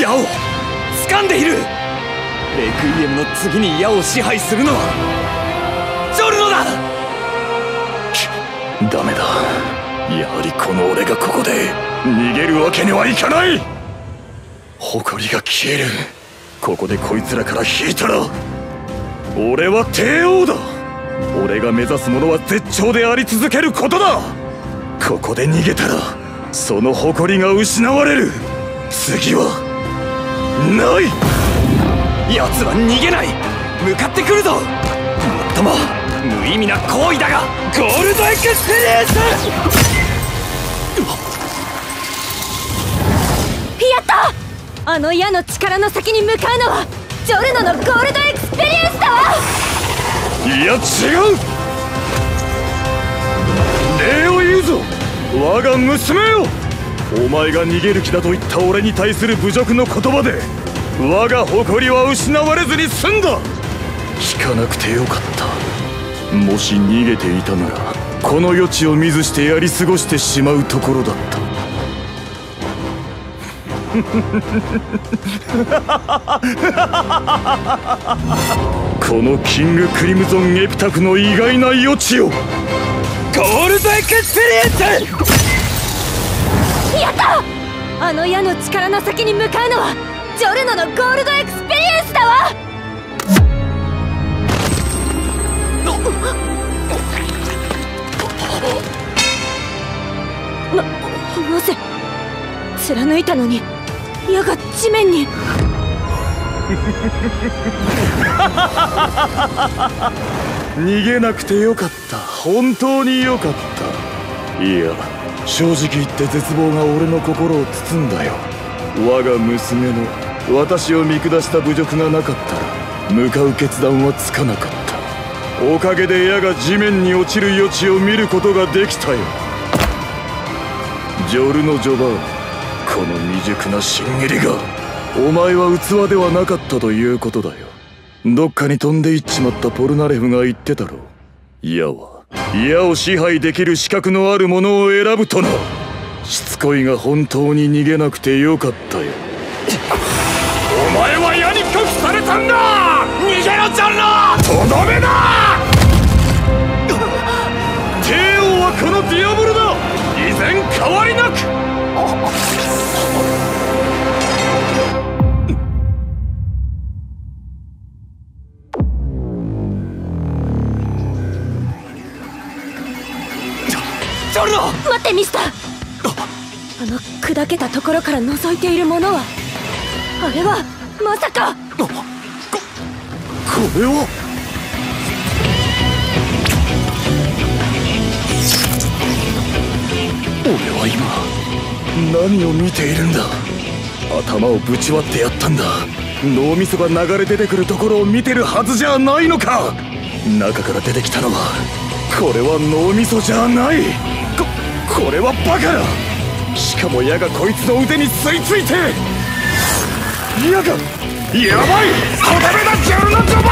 矢を掴んでいる。レクイエムの次に矢を支配するのはジョルノだ。ダメだ。やはりこの俺がここで逃げるわけにはいかない。誇りが消える。ここでこいつらから引いたら俺は帝王だ。俺が目指すものは絶頂であり続けることだ。ここで逃げたらその誇りが失われる。次はない。奴は逃げない。向かってくるぞ。もっとも無意味な行為だがゴールドエクスペリエンス。やった！あの矢の力の先に向かうのはジョルノのゴールドエクスペリエンスだ！わいや違う。礼を言うぞ。我が娘よお前が逃げる気だと言った俺に対する侮辱の言葉で我が誇りは失われずに済んだ。聞かなくてよかった。もし逃げていたならこの余地を見ずしてやり過ごしてしまうところだった。このキングクリムゾンエピタフの意外な余地を。ゴールドエクスペリエンスやったあの矢の力の先に向かうのはジョルノのゴールドエクスペリエンスだわななぜ貫いたのに矢が地面に。逃げなくてよかった。本当によかった。いや正直言って絶望が俺の心を包んだよ。我が娘の私を見下した侮辱がなかったら向かう決断はつかなかった。おかげで矢が地面に落ちる余地を見ることができたよ。ジョルノ・ジョバーこの未熟な新入りがお前は器ではなかったということだよ。どっかに飛んでいっちまったポルナレフが言ってたろ矢は。矢を支配できる資格のある者を選ぶとの。しつこいが本当に逃げなくてよかったよ。お前はジョルノ待ってミスター。あ。の砕けたところから覗いているものはあれはまさか。ここれは。俺は今何を見ているんだ？頭をぶち割ってやったんだ。脳みそが流れ出てくるところを見てるはずじゃないのか。中から出てきたのはこれは脳みそじゃないこれはバカだ。しかも矢がこいつの腕に吸い付いて。矢がやばい。とどめだジョルノ・ジョバ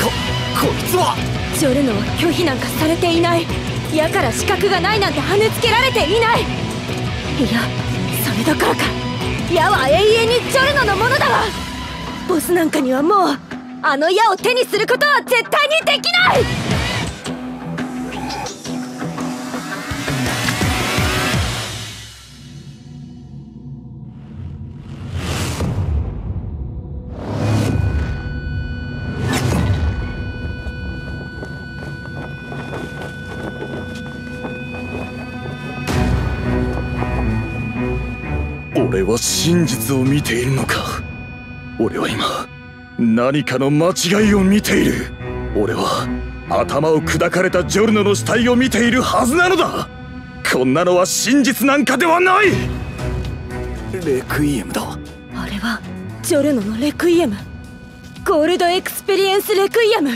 ここいつは。ジョルノは拒否なんかされていない。矢から資格がないなんて跳ねつけられていない。いやそれどころか矢は永遠にジョルノのものだわ。ボスなんかにはもうあの矢を手にすることは絶対にできない！俺は真実を見ているのか？俺は今何かの間違いを見ている。俺は頭を砕かれたジョルノの死体を見ているはずなのだ。こんなのは真実なんかではない。レクイエムだ。あれはジョルノのレクイエム。ゴールドエクスペリエンスレクイエム